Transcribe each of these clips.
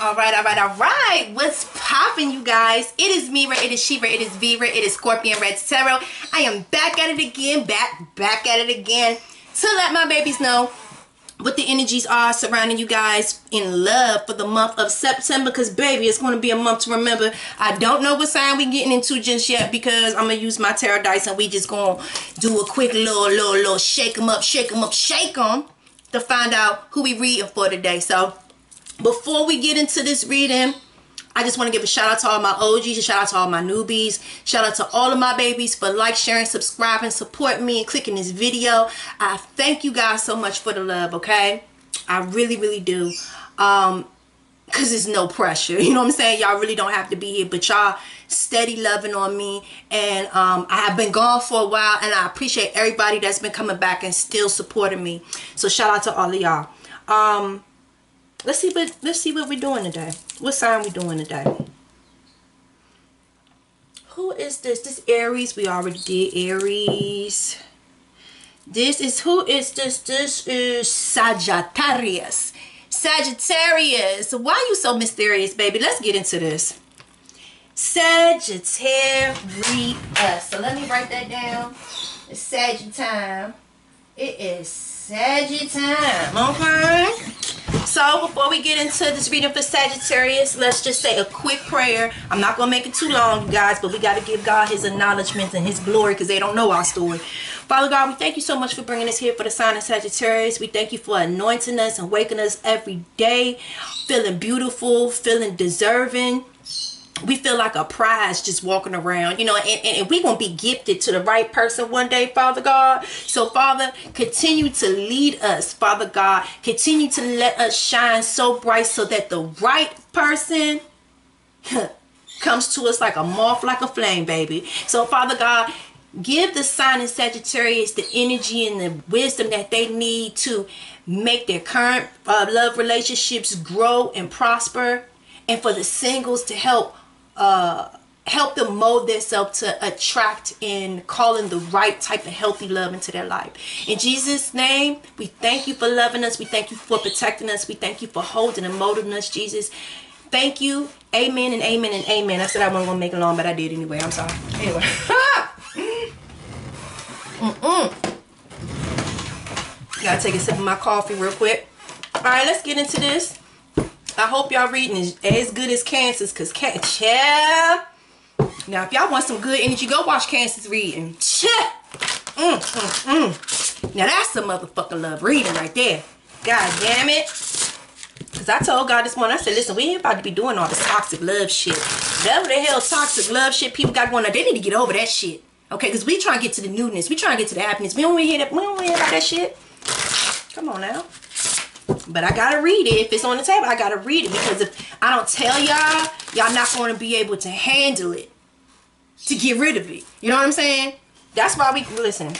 All right, all right, all right. What's popping, you guys? It is Mira, it is Shiva, it is Viva, it is Scorpion Reddz Tarot. I am back at it again, back, back at it again to let my babies know what the energies are surrounding you guys in love for the month of September because baby it's going to be a month to remember I don't know what sign we getting into just yet because I'm gonna use my tarot dice and we just gonna do a quick little little little shake them up shake them up shake them to find out who we reading for today so before we get into this reading, I just want to give a shout out to all my OGs, a shout out to all my newbies, shout out to all of my babies for like, sharing, subscribing, support me, and clicking this video. I thank you guys so much for the love, okay? I really, really do. Um, because it's no pressure. You know what I'm saying? Y'all really don't have to be here, but y'all steady loving on me. And um, I have been gone for a while, and I appreciate everybody that's been coming back and still supporting me. So shout out to all of y'all. Um, Let's see what let's see what we're doing today. What sign we doing today? Who is this? This Aries. We already did Aries. This is who is this? This is Sagittarius. Sagittarius. Why are you so mysterious, baby? Let's get into this. Sagittarius. So let me write that down. It's Sagittarius. It is Sagittarius. Okay. So before we get into this reading for Sagittarius, let's just say a quick prayer. I'm not going to make it too long, guys, but we got to give God his acknowledgments and his glory because they don't know our story. Father God, we thank you so much for bringing us here for the sign of Sagittarius. We thank you for anointing us and waking us every day, feeling beautiful, feeling deserving we feel like a prize just walking around, you know, and, and, we're going to be gifted to the right person one day, Father God. So, Father, continue to lead us, Father God. Continue to let us shine so bright so that the right person comes to us like a moth, like a flame, baby. So, Father God, give the sign in Sagittarius the energy and the wisdom that they need to make their current uh, love relationships grow and prosper and for the singles to help uh, help them mold themselves to attract and calling the right type of healthy love into their life. In Jesus' name, we thank you for loving us. We thank you for protecting us. We thank you for holding and molding us, Jesus. Thank you. Amen and amen and amen. I said I wasn't going to make it long, but I did anyway. I'm sorry. Anyway. Gotta take a sip of my coffee real quick. All right, let's get into this. I hope y'all reading is as good as Cancer's because Cancer. Yeah. Now, if y'all want some good energy, go watch Cancer's reading. Mm, mm, mm. Now, that's some motherfucking love reading right there. God damn it. Because I told God this morning, I said, listen, we ain't about to be doing all this toxic love shit. Whatever the hell toxic love shit people got going on, they need to get over that shit. Okay, because we trying to get to the newness. We trying to get to the happiness. We don't want to hear that. We don't want to hear about that shit. Come on now. But I gotta read it. If it's on the table, I gotta read it because if I don't tell y'all, y'all not gonna be able to handle it to get rid of it. You know what I'm saying? That's why we listen.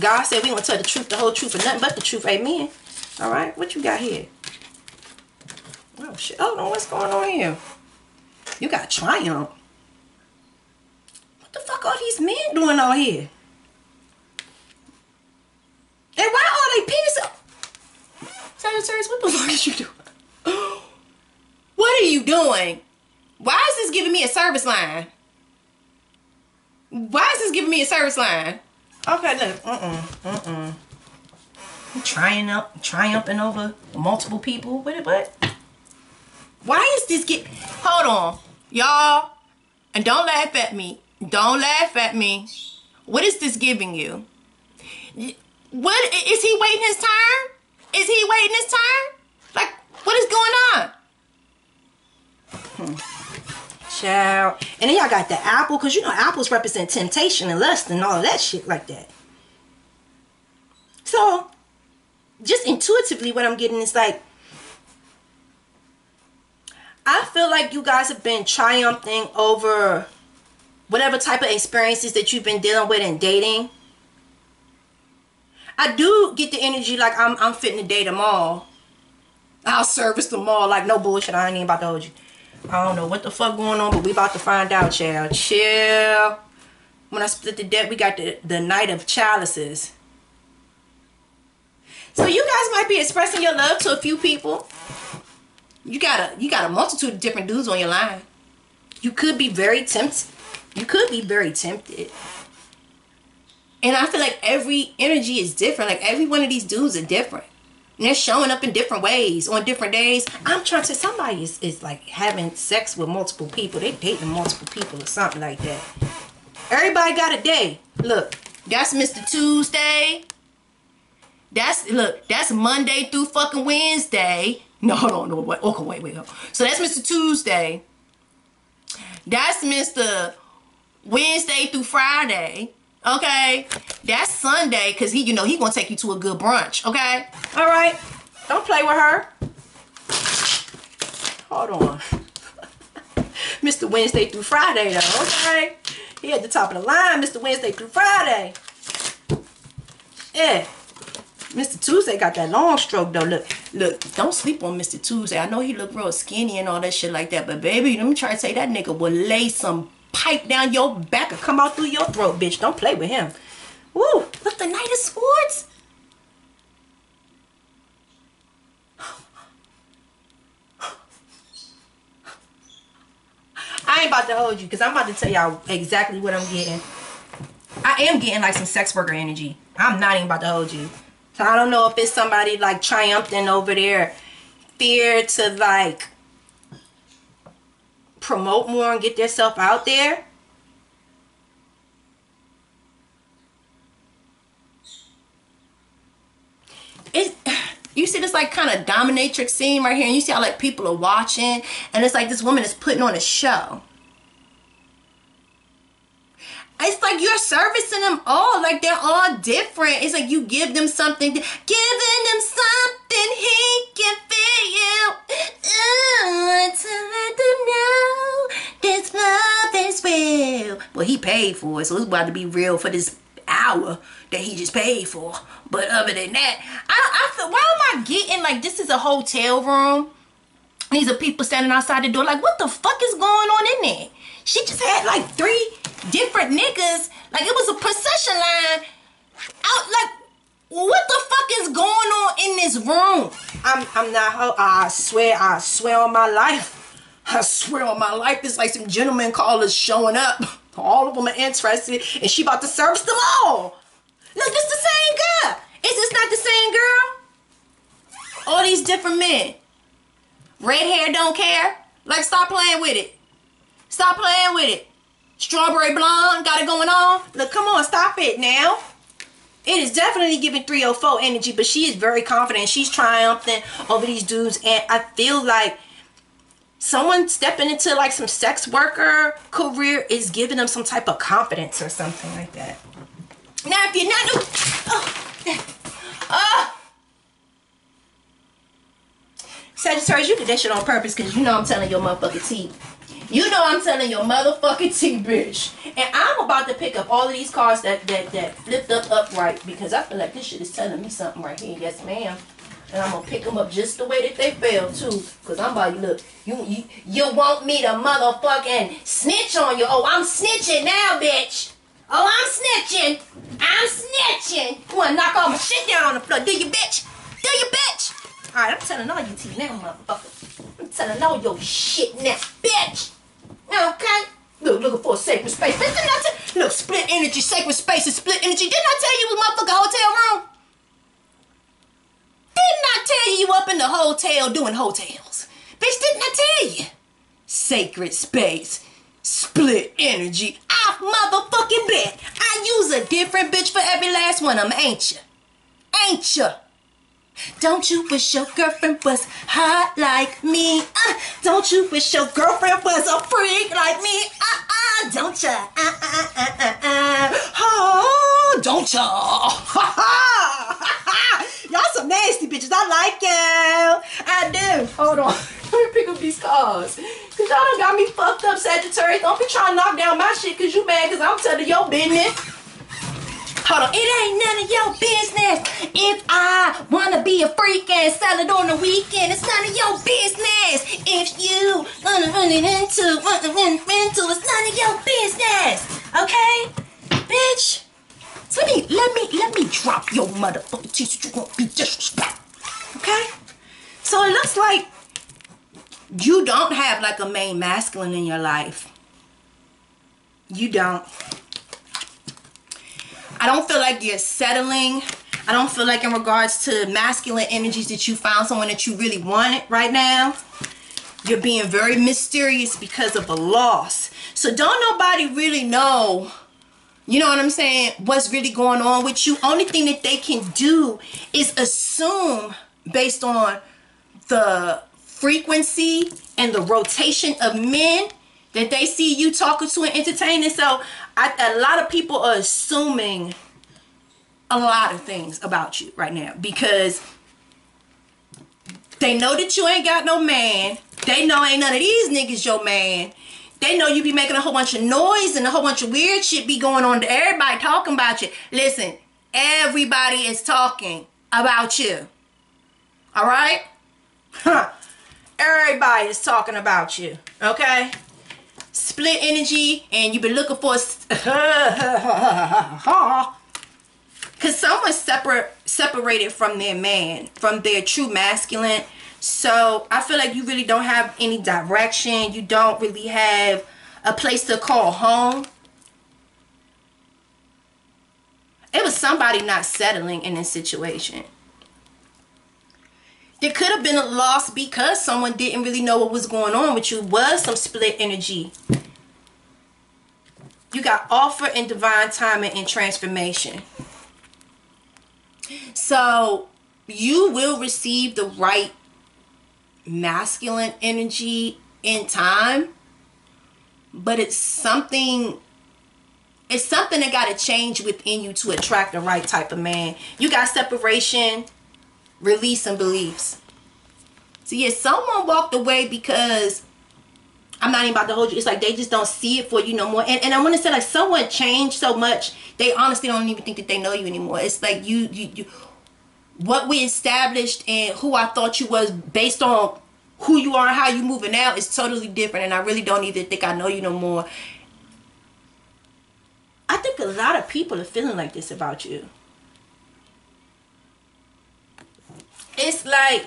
God said we gonna tell the truth, the whole truth, and nothing but the truth. Amen. All right, what you got here? Oh shit! Oh no, what's going on here? You got triumph. What the fuck are these men doing out here? And why are they penis? Sagittarius, what the fuck is you doing? what are you doing? Why is this giving me a service line? Why is this giving me a service line? Okay, look. Uh-uh. Uh-uh. Triumph, triumphing over multiple people. What? What? Why is this get? Hold on, y'all, and don't laugh at me. Don't laugh at me. What is this giving you? What is he waiting his turn? Is he waiting his turn? Like, what is going on? Hmm. Child. And then y'all got the apple, because you know apples represent temptation and lust and all of that shit like that. So, just intuitively what I'm getting is like, I feel like you guys have been triumphing over whatever type of experiences that you've been dealing with in dating I do get the energy like I'm I'm fitting to date them all. I'll service them all like no bullshit. I ain't even about to hold you. I don't know what the fuck going on, but we about to find out, child. Chill. When I split the debt, we got the, the Knight of Chalices. So you guys might be expressing your love to a few people. You got a you got a multitude of different dudes on your line. You could be very tempted. You could be very tempted. And I feel like every energy is different. Like every one of these dudes are different. And they're showing up in different ways on different days. I'm trying to somebody is, is like having sex with multiple people. They dating multiple people or something like that. Everybody got a day. Look, that's Mr. Tuesday. That's look, that's Monday through fucking Wednesday. No, no, no, wait, okay, wait, wait. So that's Mr. Tuesday. That's Mr. Wednesday through Friday. Okay, that's Sunday because he, you know, he gonna take you to a good brunch. Okay, all right. Don't play with her. Hold on, Mr. Wednesday through Friday though. Okay, he at the top of the line, Mr. Wednesday through Friday. Yeah. Mr. Tuesday got that long stroke though. Look, look, don't sleep on Mr. Tuesday. I know he look real skinny and all that shit like that, but baby, let me try to say that nigga will lay some pipe down your back or come out through your throat, bitch. Don't play with him. Woo, look, the Knight of Swords. I ain't about to hold you because I'm about to tell y'all exactly what I'm getting. I am getting like some sex worker energy. I'm not even about to hold you. So I don't know if it's somebody like triumphing over there, fear to like promote more and get yourself out there. It, you see this like kind of dominatrix scene right here and you see how like people are watching and it's like this woman is putting on a show it's like you're servicing them all. Like they're all different. It's like you give them something, giving them something he can feel. Uh, to let them know this love is real. Well, he paid for it, so it's about to be real for this hour that he just paid for. But other than that, I, I feel, why am I getting like this is a hotel room? These are people standing outside the door. Like, what the fuck is going on in there? She just had like three different niggas. Like it was a procession line out. Like what the fuck is going on in this room? I'm I'm not. I swear. I swear on my life. I swear on my life. It's like some gentlemen callers showing up. All of them are interested, and she about to service them all. Look, it's the same girl. Is this not the same girl? All these different men. Red hair don't care. Like, stop playing with it. Stop playing with it. Strawberry blonde, got it going on. Look, come on, stop it now. It is definitely giving 304 energy, but she is very confident. She's triumphing over these dudes, and I feel like someone stepping into like some sex worker career is giving them some type of confidence or something like that. Now, if you're not, oh, oh. Sagittarius, you did that shit on purpose because you know I'm telling your motherfucking teeth. You know I'm telling your motherfucking T, bitch. And I'm about to pick up all of these cards that that that flipped up upright because I feel like this shit is telling me something right here. Yes, ma'am. And I'm gonna pick them up just the way that they fell too. Cause I'm about to look. You you you want me to motherfucking snitch on you? Oh, I'm snitching now, bitch. Oh, I'm snitching. I'm snitching. You wanna knock all my shit down on the floor? Do you, bitch? Do you, bitch? All right, I'm telling all you T now, motherfucker. I'm telling all your shit now, bitch. Okay? Look, looking for a sacred space. Didn't I look, split energy, sacred space, and split energy. Didn't I tell you it was motherfucking hotel room? Didn't I tell you you up in the hotel doing hotels? Bitch, didn't I tell you? Sacred space, split energy. I motherfucking bet. I use a different bitch for every last one of them, ain't you? Ain't you? Don't you wish your girlfriend was hot like me? Uh, don't you wish your girlfriend was a freak like me? Uh, uh, don't ya? Uh, uh, uh, uh, uh. Oh, don't ya? Y'all some nasty bitches. I like you. I do. Hold on. Let me pick up these cards. Cause y'all done got me fucked up, Sagittarius. Don't be trying to knock down my shit cause you mad cause I'm telling your business. Hold on, it ain't none of your business. If I wanna be a freak and sell it on the weekend, it's none of your business. If you wanna run it into, wanna run into, it's none of your business. Okay, bitch. So let me, let me, let me drop your motherfucking teeth. You won't be disrespectful. Okay. So it looks like you don't have like a main masculine in your life. You don't. I don't feel like you're settling. I don't feel like in regards to masculine energies that you found someone that you really wanted right now. You're being very mysterious because of a loss. So don't nobody really know, you know what I'm saying, what's really going on with you. Only thing that they can do is assume based on the frequency and the rotation of men that they see you talking to and entertaining. So I, a lot of people are assuming a lot of things about you right now because they know that you ain't got no man. They know ain't none of these niggas your man. They know you be making a whole bunch of noise and a whole bunch of weird shit be going on. to Everybody talking about you. Listen, everybody is talking about you. All right? Huh. Everybody is talking about you. Okay? Split energy and you've been looking for because someone's separate separated from their man, from their true masculine. So I feel like you really don't have any direction. You don't really have a place to call home. It was somebody not settling in this situation. There could have been a loss because someone didn't really know what was going on with you. Was some split energy. You got offer and divine timing and transformation. So you will receive the right masculine energy in time. But it's something it's something that got to change within you to attract the right type of man. You got separation, release some beliefs. So yeah, someone walked away because I'm not even about to hold you. It's like they just don't see it for you no more. And and I want to say like someone changed so much, they honestly don't even think that they know you anymore. It's like you you you what we established and who I thought you was based on who you are and how you moving out is totally different and I really don't even think I know you no more. I think a lot of people are feeling like this about you. It's like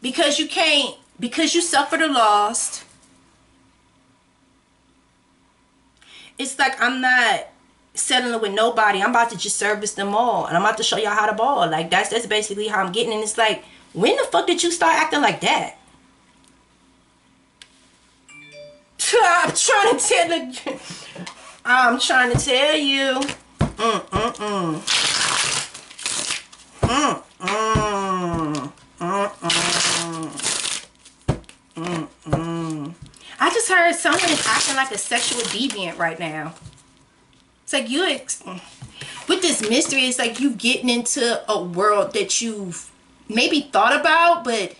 because you can't because you suffered a loss it's like i'm not settling with nobody. I'm about to just service them all and i'm about to show y'all how to ball. Like that's that's basically how i'm getting and it's like when the fuck did you start acting like that? I'm trying to tell you i'm trying to tell you. Mm mm mm. Mm mm mm mm. I just heard someone acting like a sexual deviant right now. It's like you, ex- with this mystery, it's like you getting into a world that you've maybe thought about, but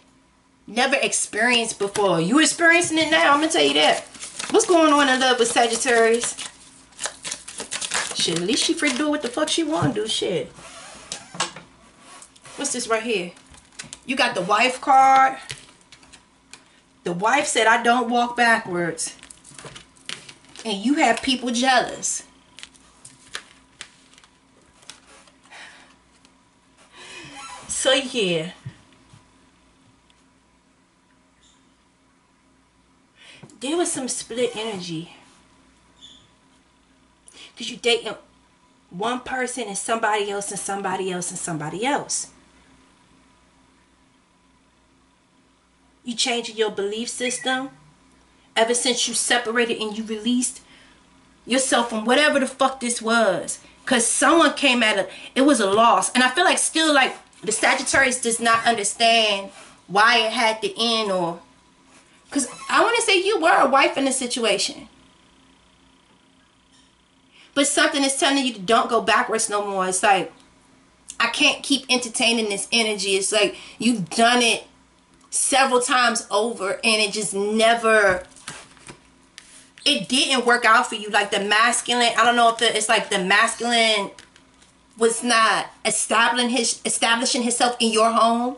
never experienced before. You experiencing it now, I'm gonna tell you that. What's going on in love with Sagittarius? Shit, at least she free do what the fuck she wanna do, shit. What's this right here? You got the wife card. The wife said, I don't walk backwards. And you have people jealous. So yeah. There was some split energy. Because you dating one person and somebody else and somebody else and somebody else. You changing your belief system. Ever since you separated and you released yourself from whatever the fuck this was. Cause someone came at it. It was a loss. And I feel like still like the Sagittarius does not understand why it had to end or because I want to say you were a wife in the situation. But something is telling you to don't go backwards no more. It's like, I can't keep entertaining this energy. It's like, you've done it several times over and it just never it didn't work out for you. Like the masculine i don't know if the, it's like the masculine was not establishing his establishing himself in your home.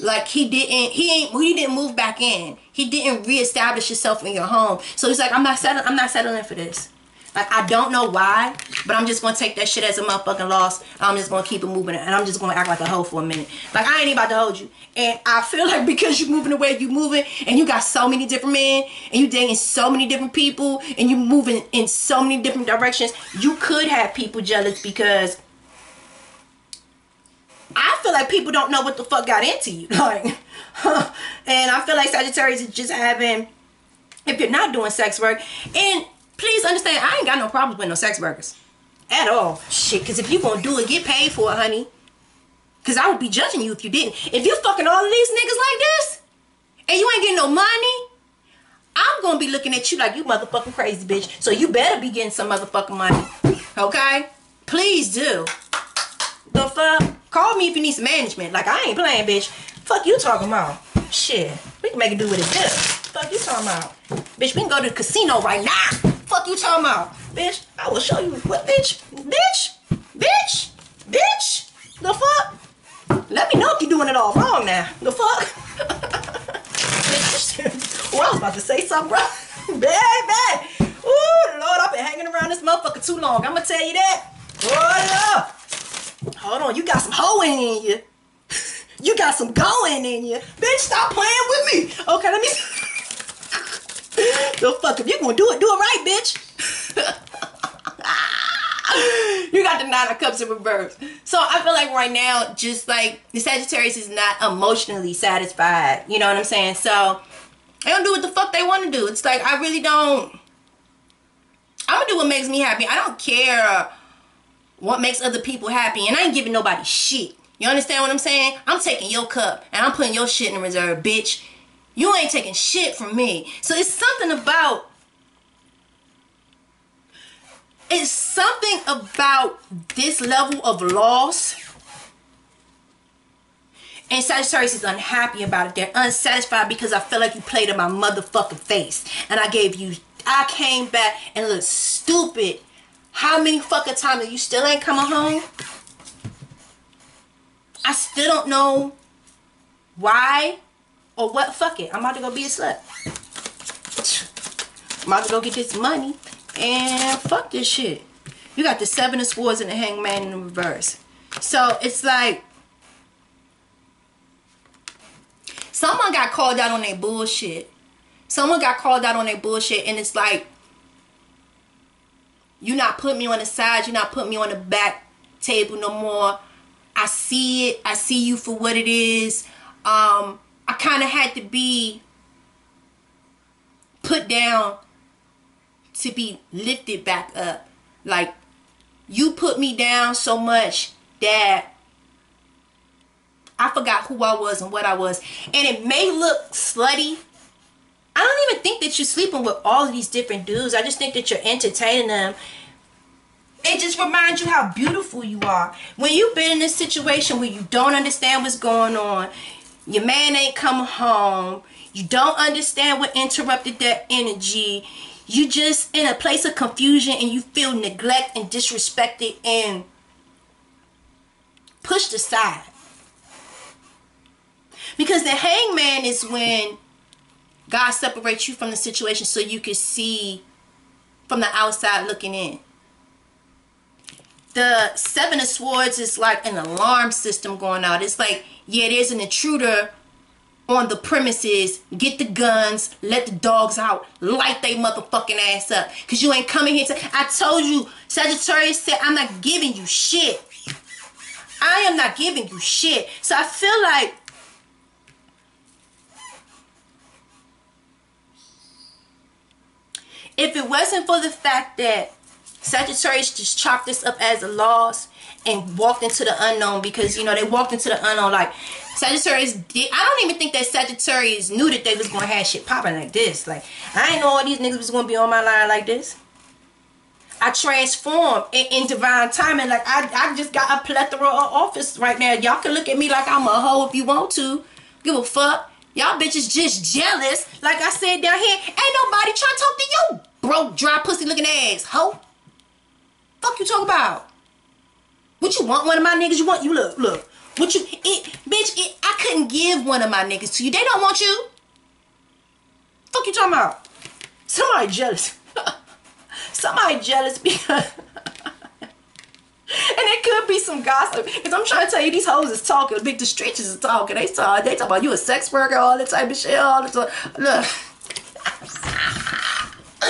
Like he didn't he ain't he didn't move back in. He didn't reestablish himself in your home. So he's like i'm not settling i'm not settling for this Like, I don't know why, but I'm just gonna take that shit as a motherfucking loss. I'm just gonna keep it moving, and I'm just gonna act like a hoe for a minute. Like, I ain't about to hold you. And I feel like because you're moving the way you moving, and you got so many different men, and you dating so many different people, and you moving in so many different directions, you could have people jealous because I feel like people don't know what the fuck got into you. Like, and I feel like Sagittarius is just having, if you're not doing sex work, and please understand, I ain't got no problems with no sex workers. At all. Shit, because if you gonna do it, get paid for it, honey. Because I would be judging you if you didn't. If you fucking all of these niggas like this, and you ain't getting no money, I'm gonna be looking at you like you motherfucking crazy bitch. So you better be getting some motherfucking money. Okay? Please do. The fuck? Call me if you need some management. Like I ain't playing, bitch. Fuck you talking about. Shit. We can make it do what it do. Fuck you talking about. Bitch, we can go to the casino right now. You talking about. Bitch, I will show you what bitch. Bitch. Bitch. Bitch. The fuck? Let me know if you're doing it all wrong now. The fuck? bitch. well, I was about to say something, bro. Baby. Ooh, Lord, I've been hanging around this motherfucker too long. I'ma tell you that. Up. Hold on, you got some hoeing in you. You got some going in you. Bitch, stop playing with me. Okay, let me. The fuck, if you're gonna do it, do it right, bitch. you got the nine of cups in reverse. So I feel like right now, just like the Sagittarius is not emotionally satisfied. You know what I'm saying? So they don't do what the fuck they want to do. It's like I really don't. I'm gonna do what makes me happy. I don't care what makes other people happy, and I ain't giving nobody shit. You understand what I'm saying? I'm taking your cup and I'm putting your shit in reserve, bitch. You ain't taking shit from me. So it's something about it's something about this level of loss. And Sagittarius is unhappy about it. They're unsatisfied because I feel like you played in my motherfucking face. And I gave you, I came back and looked stupid. How many fucking times you still ain't coming home? I still don't know why or what. Fuck it. I'm about to go be a slut. I'm about to go get this money and fuck this shit. You got the seven of swords and the hangman in the reverse. So it's like someone got called out on their bullshit. Someone got called out on their bullshit and it's like you're not putting me on the side, you're not putting me on the back table no more. I see it. I see you for what it is. Um, I kind of had to be put down to be lifted back up. Like, you put me down so much that I forgot who I was and what I was. And it may look slutty. I don't even think that you're sleeping with all of these different dudes. I just think that you're entertaining them it just reminds you how beautiful you are. When you've been in this situation where you don't understand what's going on, your man ain't come home, you don't understand what interrupted that energy, you just in a place of confusion and you feel neglect and disrespected and pushed aside. Because the hangman is when God separates you from the situation so you can see from the outside looking in the seven of swords is like an alarm system going out. It's like yeah there's an intruder on the premises. Get the guns. Let the dogs out. Light they motherfucking ass up. Because you ain't coming here to i told you sagittarius said i'm not giving you shit. I am not giving you shit. So i feel like if it wasn't for the fact that Sagittarius just chopped this up as a loss and walked into the unknown because you know they walked into the unknown like Sagittarius did I don't even think that Sagittarius knew that they was gonna have shit popping like this. Like I ain't know all these niggas was gonna be on my line like this. I transformed in, in divine timing. Like I, I just got a plethora of office right now. Y'all can look at me like I'm a hoe if you want to. Give a fuck. Y'all bitches just jealous. Like I said down here, ain't nobody trying to talk to you. Broke, dry, pussy looking ass. Hoe. Fuck you talk about? What you want one of my niggas? You want you look look. What you it bitch? It, I couldn't give one of my niggas to you. They don't want you. Fuck you talking about? Somebody jealous. somebody jealous because And it could be some gossip. Because I'm trying to tell you, these hoes is talking. Big the streets is talking. They talk, they talk about you a sex worker, all that type of shit, all the time. Look.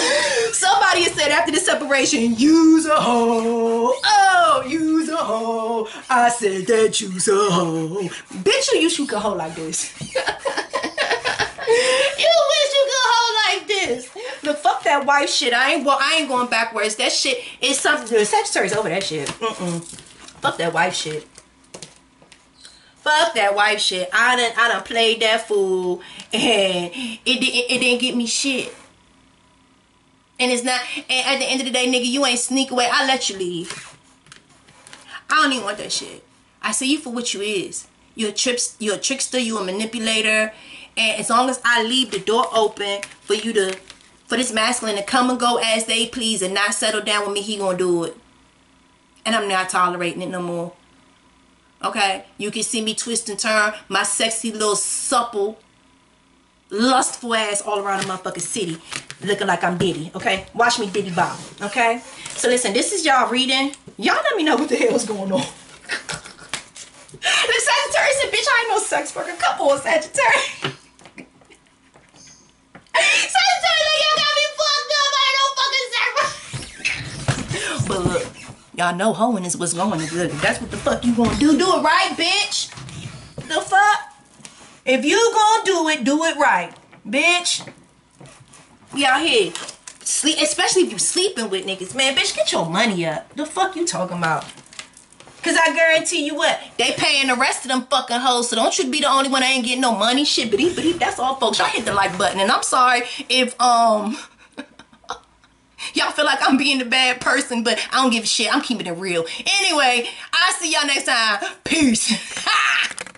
Somebody said after the separation, use a hoe. Oh, use a hoe. I said that use a hoe. Bitch, you wish you could hoe like this. you wish you could hoe like this. Look, fuck that wife shit. I ain't well, I ain't going backwards. That shit is something The. Sagittarius over that shit. Mm-mm. Fuck that wife shit. Fuck that wife shit. I done I done played that fool and it, it, it didn't get me shit. And it's not, and at the end of the day, nigga, you ain't sneak away. I let you leave. I don't even want that shit. I see you for what you is. You're a trips, you're a trickster, you're a manipulator. And as long as I leave the door open for you to, for this masculine to come and go as they please and not settle down with me, he gonna do it. And I'm not tolerating it no more. Okay? You can see me twist and turn my sexy little supple lustful ass all around the motherfucking city looking like I'm Diddy, okay? Watch me Diddy Bob, okay? So listen, this is y'all reading. Y'all let me know what the hell is going on. the Sagittarius said, bitch, I ain't no sex worker. Couple of Sagittarius. Sagittarius, y'all got me fucked up. I ain't no fucking but look, y'all know hoeing is what's going. Look, that's what the fuck you gonna do. Do it right, bitch. The fuck? If you gonna do it, do it right. Bitch. We out here. Sleep, especially if you sleeping with niggas. Man, bitch, get your money up. The fuck you talking about? Cause I guarantee you what, they paying the rest of them fucking hoes. So don't you be the only one that ain't getting no money. Shit, but he, but he, that's all folks. Y'all hit the like button. And I'm sorry if um y'all feel like I'm being a bad person, but I don't give a shit. I'm keeping it real. Anyway, I'll see y'all next time. Peace.